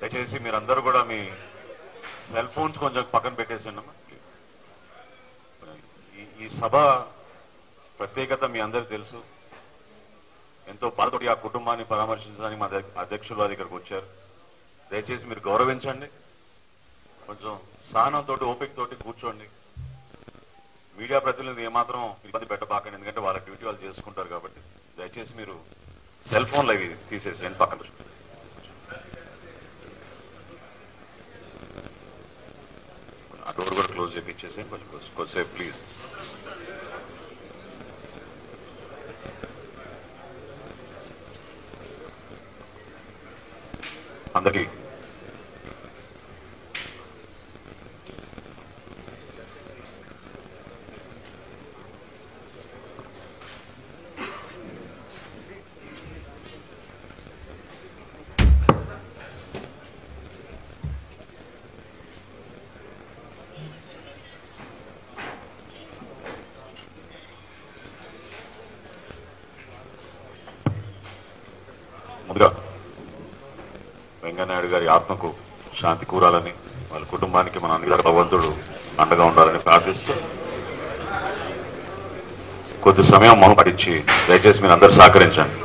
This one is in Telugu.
దయచేసి మీరందరూ కూడా మీ సెల్ ఫోన్స్ కొంచెం పక్కన పెట్టేసండి ఈ సభ ప్రత్యేకత మీ అందరికి తెలుసు. ఎంతో బాధతోటి ఆ కుటుంబాన్ని పరామర్శించడానికి మా అధ్యక్షులు వారి వచ్చారు. దయచేసి మీరు గౌరవించండి. కొంచెం సహనంతో ఓపిక తోటి కూర్చోండి. మీడియా ప్రతినిధులు ఏమాత్రం ఇబ్బంది పెట్టబాకండి. ఎందుకంటే వాళ్ళ డ్యూటీ వాళ్ళు చేసుకుంటారు కాబట్టి. దయచేసి మీరు సెల్ ఫోన్లు అవి తీసేసేయండి పక్కన ఆ డోర్ కూడా క్లోజ్ చేయించేసేయండి కొంచెం కొంచెం- కొద్దిసేపు ప్లీజ్ అందరికీ ముందుగా వెంకయ్యనాయుడు గారి ఆత్మకు శాంతి కూరాలని వాళ్ళ కుటుంబానికి మన అందరి భగవంతుడు అండగా ఉండాలని ప్రార్థిస్తూ కొద్ది సమయం మౌనం పడించి దయచేసి మీరు అందరు సహకరించండి.